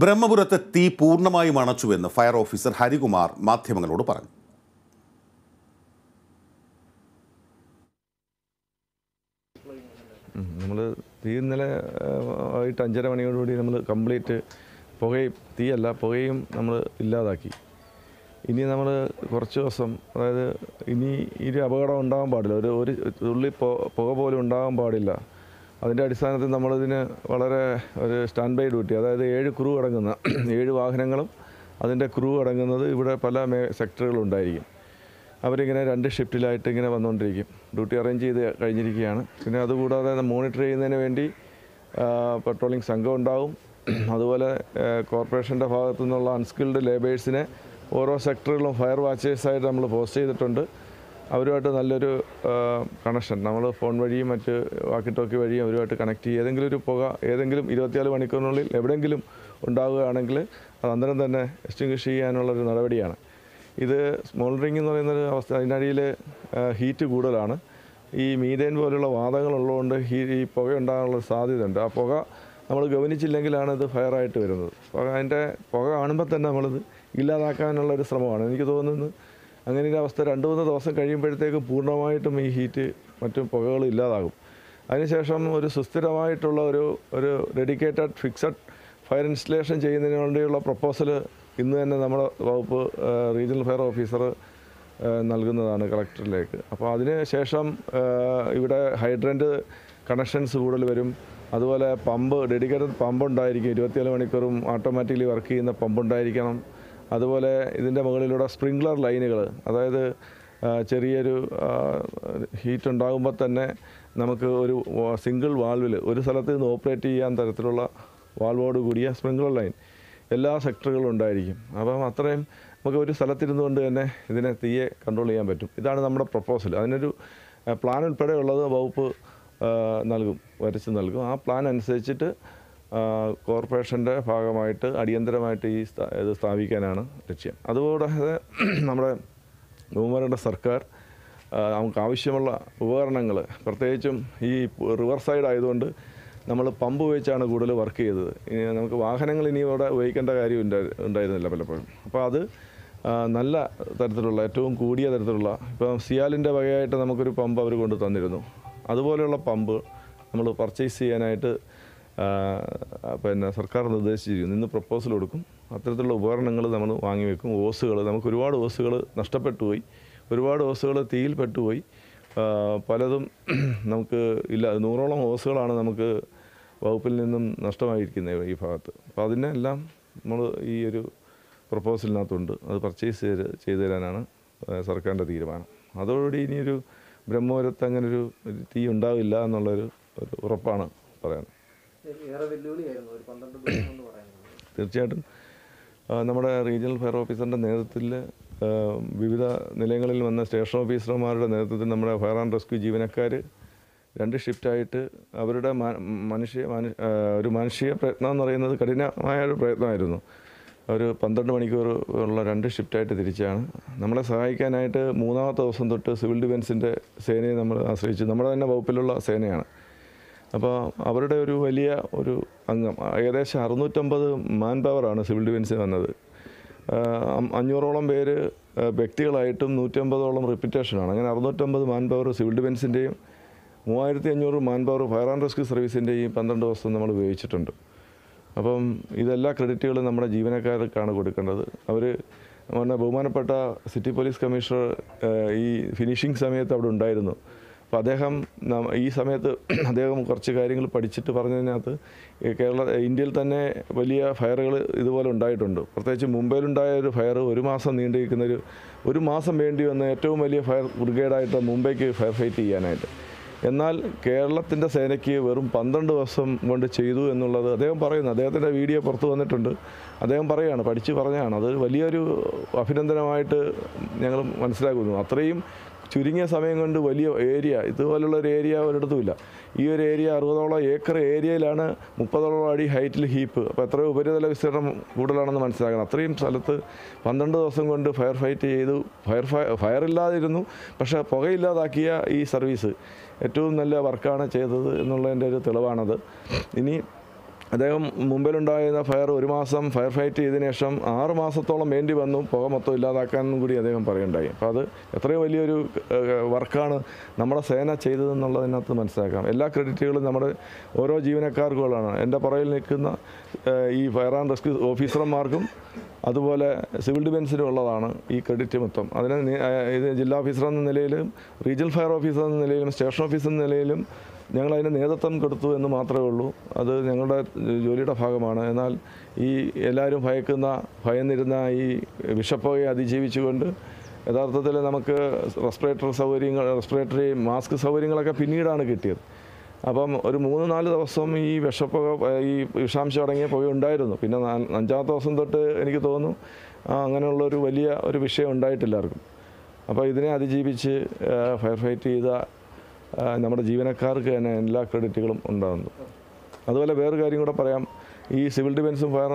ബ്രഹ്മപുരത്തെ തീ പൂർണമായും അണച്ചുവെന്ന് fire officer Harikumar മാധ്യമങ്ങളോട് പറഞ്ഞു. നമ്മൾ തീ ഇന്നലെ വൈകിട്ട് അഞ്ചര മണിയോടുകൂടി നമ്മൾ കംപ്ലീറ്റ് പുകയും തീയല്ല പുകയും നമ്മൾ ഇല്ലാതാക്കി. ഇനി നമ്മൾ കുറച്ച് ദിവസം അതായത് ഇനി ഒരു അപകടം ഉണ്ടാകാൻ പാടില്ല. ഒരു ഒരു തുള്ളി പുക പോലും ഉണ്ടാകാൻ പാടില്ല. അതിന്റെ അടിസ്ഥാനത്തിൽ നമ്മളിതിന് വളരെ ഒരു സ്റ്റാൻഡ് ബൈ ഡ്യൂട്ടി അതായത് ഏഴ് ക്രൂ അടങ്ങുന്ന ഏഴ് വാഹനങ്ങളും അതിന്റെ ക്രൂ അടങ്ങുന്നത് ഇവിടെ പല മേ സെക്ടറുകളുണ്ടായിരിക്കും അവരിങ്ങനെ രണ്ട് ഷിഫ്റ്റിലായിട്ട് ഇങ്ങനെ വന്നുകൊണ്ടിരിക്കും. ഡ്യൂട്ടി അറേഞ്ച് ചെയ്ത് കഴിഞ്ഞിരിക്കുകയാണ്. പിന്നെ അതുകൂടാതെ മോണിറ്റർ ചെയ്യുന്നതിന് വേണ്ടി പെട്രോളിംഗ് സംഘം ഉണ്ടാവും. അതുപോലെ കോർപ്പറേഷന്റെ ഭാഗത്തു നിന്നുള്ള അൺസ്കിൽഡ് ലേബേഴ്സിനെ ഓരോ സെക്ടറുകളും ഫയർ വാച്ചേഴ്സായിട്ട് നമ്മൾ പോസ്റ്റ് ചെയ്തിട്ടുണ്ട്. അവരുമായിട്ട് നല്ലൊരു കണക്ഷൻ നമ്മൾ ഫോൺ വഴിയും മറ്റ് വാക്കി ടോക്കി വഴിയും അവരുമായിട്ട് കണക്ട് ചെയ്യുക ഏതെങ്കിലും ഒരു പുക ഏതെങ്കിലും ഇരുപത്തിനാല് മണിക്കൂറിനുള്ളിൽ എവിടെയെങ്കിലും ഉണ്ടാവുകയാണെങ്കിൽ അത് അന്നേരം തന്നെ എക്സ്റ്റിങ്ഷ് ചെയ്യാനുള്ളൊരു നടപടിയാണ്. ഇത് സ്മോൾഡറിങ് എന്ന് പറയുന്നൊരു അവസ്ഥ അതിനടിയിൽ ഹീറ്റ് കൂടുതലാണ്. ഈ മീതേൻ പോലുള്ള വാതകങ്ങളുള്ളതുകൊണ്ട് ഹീ ഈ പുക ഉണ്ടാകാനുള്ള സാധ്യതയുണ്ട്. ആ പുക നമ്മൾ ഗവനിച്ചില്ലെങ്കിലാണ് ഇത് ഫയറായിട്ട് വരുന്നത്. പുക അതിന്റെ പുക കാണുമ്പോൾ തന്നെ നമ്മളിത് ഇല്ലാതാക്കാനുള്ള ഒരു ശ്രമമാണ്. എനിക്ക് തോന്നുന്നത് അങ്ങനെ ഒരു അവസ്ഥ രണ്ട് മൂന്ന് ദിവസം കഴിയുമ്പോഴത്തേക്കും പൂർണമായിട്ടും ഈ ഹീറ്റ് മറ്റും പുകകൾ ഇല്ലാതാകും. അതിനുശേഷം ഒരു സുസ്ഥിരമായിട്ടുള്ള ഒരു ഒരു ഡെഡിക്കേറ്റഡ് ഫിക്സഡ് ഫയർ ഇൻസ്റ്റലേഷൻ ചെയ്യുന്നതിന് വേണ്ടിയുള്ള പ്രപ്പോസൽ ഇന്ന് തന്നെ നമ്മുടെ വകുപ്പ് റീജിയണൽ ഫയർ ഓഫീസർ നൽകുന്നതാണ് കളക്ടറിലേക്ക് അപ്പോൾ അതിന് ശേഷം ഇവിടെ ഹൈഡ്രന്റ് കണക്ഷൻസ് കൂടുതൽ വരും. അതുപോലെ പമ്പ് ഡെഡിക്കേറ്റഡ് പമ്പ് ഉണ്ടായിരിക്കും ഇരുപത്തിനാല് മണിക്കൂറും ഓട്ടോമാറ്റിക്കലി വർക്ക് ചെയ്യുന്ന പമ്പ് ഉണ്ടായിരിക്കണം അതുപോലെ ഇതിന്റെ മുകളിലൂടെ സ്പ്രിംഗ്ലർ ലൈനുകൾ അതായത് ചെറിയൊരു ഹീറ്റ് ഉണ്ടാകുമ്പോൾ തന്നെ നമുക്ക് ഒരു സിംഗിൾ വാൽവിൽ ഒരു സ്ഥലത്ത് നിന്ന് ഓപ്പറേറ്റ് ചെയ്യാൻ തരത്തിലുള്ള വാൽവോട് കൂടിയ സ്പ്രിംഗ്ലർ ലൈൻ എല്ലാ സെക്ടറുകളും ഉണ്ടായിരിക്കും. അപ്പം അത്രയും നമുക്ക് ഒരു സ്ഥലത്തിരുന്നു കൊണ്ട് തന്നെ ഇതിനെ തീയെ കൺട്രോൾ ചെയ്യാൻ പറ്റും. ഇതാണ് നമ്മുടെ പ്രപ്പോസൽ. അതിനൊരു പ്ലാൻ ഉൾപ്പെടെ ഉള്ളത് വകുപ്പ് നൽകും വരച്ച് നൽകും. ആ പ്ലാൻ അനുസരിച്ചിട്ട് കോർപ്പറേഷന്റെ ഭാഗമായിട്ട് അടിയന്തരമായിട്ട് ഈ ഇത് സ്ഥാപിക്കാനാണ് ലക്ഷ്യം. അതുകൂടാതെ നമ്മുടെ ബഹുമാനയുടെ സർക്കാർ നമുക്ക് ആവശ്യമുള്ള ഉപകരണങ്ങൾ പ്രത്യേകിച്ചും ഈ റിവർ സൈഡ് ആയതുകൊണ്ട് നമ്മൾ പമ്പ് ഉപയോഗിച്ചാണ് കൂടുതൽ വർക്ക് ചെയ്തത്. ഇനി നമുക്ക് വാഹനങ്ങൾ ഇനി ഇവിടെ ഉപയോഗിക്കേണ്ട കാര്യം ഉണ്ടായി- ഉണ്ടായിരുന്നില്ല പലപ്പോഴും. അപ്പോൾ അത് നല്ല തരത്തിലുള്ള ഏറ്റവും കൂടിയ തരത്തിലുള്ള ഇപ്പം സിയാലിന്റെ വകയായിട്ട് നമുക്കൊരു പമ്പ് അവർ കൊണ്ട് തന്നിരുന്നു അതുപോലെയുള്ള പമ്പ് നമ്മൾ പർച്ചേസ് ചെയ്യാനായിട്ട് പിന്നെ സർക്കാർ നിർദ്ദേശിച്ചിരിക്കുന്നു. ഇന്ന് പ്രപ്പോസൽ കൊടുക്കും. അത്തരത്തിലുള്ള ഉപകരണങ്ങൾ നമ്മൾ വാങ്ങി വെക്കും. ഓസുകൾ നമുക്ക് ഒരുപാട് ഓസുകൾ നഷ്ടപ്പെട്ടു പോയി. ഒരുപാട് ഓസുകൾ തീയിൽ പെട്ടുപോയി പലതും നമുക്ക് ഇല്ല. നൂറോളം ഓസുകളാണ് നമുക്ക് വകുപ്പിൽ നിന്നും നഷ്ടമായിരിക്കുന്നത് ഈ ഭാഗത്ത്. അപ്പോൾ അതിനെല്ലാം നമ്മൾ ഈ ഒരു പ്രപ്പോസലിനകത്തുണ്ട് അത് പർച്ചേസ് ചെയ്ത് ചെയ്തു തരാനാണ് സർക്കാരിന്റെ തീരുമാനം. അതോടുകൂടി ഇനിയൊരു ബ്രഹ്മപുരത്ത് അങ്ങനെ ഒരു തീ ഉണ്ടാവില്ല എന്നുള്ളൊരു ഒരു ഉറപ്പാണ് പറയാൻ. തീർച്ചയായിട്ടും. നമ്മുടെ റീജിയണൽ ഫയർ ഓഫീസറിന്റെ നേതൃത്വത്തിൽ വിവിധ നിലയങ്ങളിൽ വന്ന സ്റ്റേഷൻ ഓഫീസർമാരുടെ നേതൃത്വത്തിൽ നമ്മുടെ ഫയർ ആൻഡ് റെസ്ക്യൂ ജീവനക്കാർ രണ്ട് ഷിഫ്റ്റായിട്ട് അവരുടെ മനുഷ്യ ഒരു മാനുഷിക പ്രയത്നം എന്ന് പറയുന്നത് കഠിനമായ ഒരു പ്രയത്നമായിരുന്നു. ഒരു പന്ത്രണ്ട് മണിക്കൂർ ഉള്ള രണ്ട് ഷിഫ്റ്റായിട്ട് തിരിച്ചാണ്. നമ്മളെ സഹായിക്കാനായിട്ട് മൂന്നാമത്തെ ദിവസം തൊട്ട് സിവിൽ ഡിഫൻസിന്റെ സേനയെ നമ്മൾ ആശ്രയിച്ചു. നമ്മുടെ തന്നെ വകുപ്പിലുള്ള സേനയാണ്. അപ്പോൾ അവരുടെ ഒരു വലിയ ഒരു അംഗം ഏകദേശം അറുന്നൂറ്റമ്പത് മാൻ പവറാണ് സിവിൽ ഡിഫൻസിന് വന്നത്. അഞ്ഞൂറോളം പേര് വ്യക്തികളായിട്ടും നൂറ്റമ്പതോളം റിപ്പിറ്റേഷനാണ് അങ്ങനെ അറുന്നൂറ്റമ്പത് മാൻ പവർ സിവിൽ ഡിഫൻസിന്റെയും മൂവായിരത്തി അഞ്ഞൂറ് manpower fire and rescue സർവീസിന്റെയും പന്ത്രണ്ട് ദിവസം നമ്മൾ ഉപയോഗിച്ചിട്ടുണ്ട്. അപ്പം ഇതെല്ലാ ക്രെഡിറ്റുകളും നമ്മുടെ ജീവനക്കാർക്കാണ് കൊടുക്കേണ്ടത്. അവർ നമ്മുടെ ബഹുമാനപ്പെട്ട സിറ്റി പോലീസ് കമ്മീഷണർ ഈ ഫിനിഷിംഗ് സമയത്ത് അവിടെ ഉണ്ടായിരുന്നു. അപ്പോൾ അദ്ദേഹം ഈ സമയത്ത് അദ്ദേഹം കുറച്ച് കാര്യങ്ങൾ പഠിച്ചിട്ട് പറഞ്ഞതിനകത്ത് കേരള ഇന്ത്യയിൽ തന്നെ വലിയ ഫയറുകൾ ഇതുപോലെ ഉണ്ടായിട്ടുണ്ട്. പ്രത്യേകിച്ച് മുംബൈയിലുണ്ടായ ഒരു ഫയർ ഒരു മാസം നീണ്ടു നിൽക്കുന്ന ഒരു ഒരു മാസം വേണ്ടി വന്ന ഏറ്റവും വലിയ ഫയർ ബ്രിഗേഡായിട്ട് മുംബൈക്ക് ഫയർ ഫൈറ്റ് ചെയ്യാനായിട്ട്. എന്നാൽ കേരളത്തിന്റെ സേനയ്ക്ക് വെറും പന്ത്രണ്ട് ദിവസം കൊണ്ട് ചെയ്തു എന്നുള്ളത് അദ്ദേഹം പറയുന്നു. അദ്ദേഹത്തിന്റെ വീഡിയോ പുറത്തു വന്നിട്ടുണ്ട്. അദ്ദേഹം പറയുകയാണ് പഠിച്ച് പറഞ്ഞതാണ്. അത് വലിയൊരു അഭിനന്ദനമായിട്ട് ഞങ്ങൾ മനസ്സിലാക്കുന്നു. അത്രയും ചുരുങ്ങിയ സമയം കൊണ്ട് വലിയ ഏരിയ ഇതുപോലുള്ള ഒരു ഏരിയ ഒരിടത്തുമില്ല. ഈ ഒരു ഏരിയ അറുപതോളം ഏക്കർ ഏരിയയിലാണ് മുപ്പതോളം അടി ഹൈറ്റിൽ ഹീപ്പ്. അപ്പോൾ എത്രയോ ഉപരിതല വിസ്തീർണം കൂടുതലാണെന്ന് മനസ്സിലാക്കണം. അത്രയും സ്ഥലത്ത് പന്ത്രണ്ട് ദിവസം കൊണ്ട് ഫയർ ഫൈറ്റ് ചെയ്തു. ഫയർ ഫയർ ഇല്ലാതിരുന്നു. പക്ഷേ പുകയില്ലാതാക്കിയ ഈ സർവീസ് ഏറ്റവും നല്ല വർക്കാണ് ചെയ്തത് എന്നുള്ളതിന്റെ ഒരു തെളിവാണത്. ഇനി അദ്ദേഹം മുമ്പിലുണ്ടായിരുന്ന ഫയർ ഒരു മാസം ഫയർ ഫൈറ്റ് ചെയ്തതിനു ശേഷം ആറ് മാസത്തോളം വേണ്ടി വന്നു. പുക മൊത്തം ഇല്ലാതാക്കാനും കൂടി അദ്ദേഹം പറയുണ്ടായി അപ്പോൾ അത് എത്രയോ വലിയൊരു വർക്കാണ് നമ്മുടെ സേന ചെയ്തതെന്നുള്ളതിനകത്ത് മനസ്സിലാക്കാം. എല്ലാ ക്രെഡിറ്റുകളും നമ്മുടെ ഓരോ ജീവനക്കാർക്കുള്ളതാണ് എന്റെ പുറകിൽ നിൽക്കുന്ന ഈ ഫയർ ആൻഡ് റെസ്ക്യൂ ഓഫീസർമാർക്കും അതുപോലെ സിവിൽ ഡിഫൻസിനും ഉള്ളതാണ് ഈ ക്രെഡിറ്റ് മൊത്തം. അതിന് ഇത് ജില്ലാ ഓഫീസർ എന്ന നിലയിലും റീജിയണൽ ഫയർ ഓഫീസർ എന്ന നിലയിലും സ്റ്റേഷൻ ഓഫീസർ എന്ന നിലയിലും ഞങ്ങൾ അതിന് നേതൃത്വം കൊടുത്തു എന്ന് മാത്രമേ ഉള്ളൂ. അത് ഞങ്ങളുടെ ജോലിയുടെ ഭാഗമാണ്. എന്നാൽ ഈ എല്ലാവരും ഭയക്കുന്ന ഭയന്നിരുന്ന ഈ വിഷപ്പുകയെ അതിജീവിച്ചുകൊണ്ട് യഥാർത്ഥത്തിൽ നമുക്ക് റെസ്പിറേറ്റർ സൗകര്യങ്ങൾ റെസ്പിറേറ്ററി മാസ്ക് സൗകര്യങ്ങളൊക്കെ പിന്നീടാണ് കിട്ടിയത്. അപ്പം ഒരു മൂന്ന് നാല് ദിവസം ഈ വിഷപ്പുക ഈ വിഷാംശം അടങ്ങിയ പുക ഉണ്ടായിരുന്നു. പിന്നെ അഞ്ചാമത്തെ ദിവസം തൊട്ട് എനിക്ക് തോന്നുന്നു അങ്ങനെയുള്ള ഒരു വലിയ ഒരു വിഷയം ഉണ്ടായിട്ടില്ലാർക്കും അപ്പോൾ ഇതിനെ അതിജീവിച്ച് ഫയർ ഫൈറ്റ് ചെയ്ത നമ്മുടെ ജീവനക്കാർക്ക് തന്നെ എല്ലാ ക്രെഡിറ്റുകളും ഉണ്ടാകുന്നു. അതുപോലെ വേറൊരു കാര്യം കൂടെ പറയാം. ഈ സിവിൽ ഡിഫൻസും ഫയർ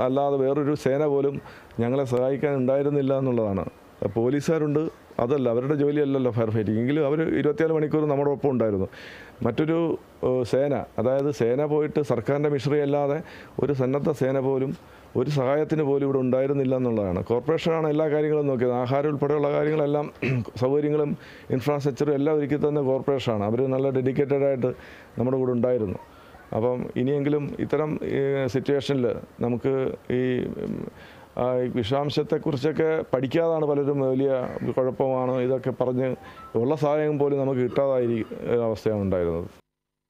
അല്ലാതെ വേറൊരു സേന പോലും ഞങ്ങളെ സഹായിക്കാൻ ഉണ്ടായിരുന്നില്ല എന്നുള്ളതാണ്. പോലീസുകാരുണ്ട് അതല്ല അവരുടെ ജോലിയല്ലല്ലോ ഫയർ ഫൈറ്റിംഗ് എങ്കിലും അവർ ഇരുപത്തിനാല് മണിക്കൂർ നമ്മുടെ ഒപ്പം ഉണ്ടായിരുന്നു. മറ്റൊരു സേന അതായത് സേന പോയിട്ട് സർക്കാരിന്റെ മിഷറി അല്ലാതെ ഒരു സന്നദ്ധ സേന പോലും ഒരു സഹായത്തിന് പോലും ഇവിടെ ഉണ്ടായിരുന്നില്ല എന്നുള്ളതാണ്. കോർപ്പറേഷനാണ് എല്ലാ കാര്യങ്ങളും നോക്കിയത്. ആഹാരം ഉൾപ്പെടെയുള്ള കാര്യങ്ങളെല്ലാം സൗകര്യങ്ങളും ഇൻഫ്രാസ്ട്രക്ചറും എല്ലാം ഒരുക്കി തന്നെ കോർപ്പറേഷനാണ് അവർ നല്ല ഡെഡിക്കേറ്റഡ് ആയിട്ട് നമ്മുടെ കൂടെ ഉണ്ടായിരുന്നു. അപ്പം ഇനിയെങ്കിലും ഇത്തരം സിറ്റുവേഷനിൽ നമുക്ക് ഈ വിഷാംശത്തെക്കുറിച്ചൊക്കെ പഠിക്കാതാണ് പലരും വലിയ കുഴപ്പമാണ്. ഇതൊക്കെ പറഞ്ഞ് ഉള്ള സഹായം പോലും നമുക്ക് കിട്ടാതായി അവസ്ഥയാണ് ഉണ്ടായിരുന്നത്.